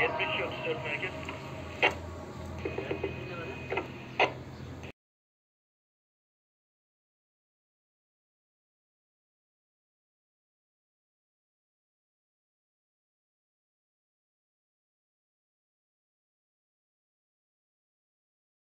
Yes, Bishop, sir, Megan.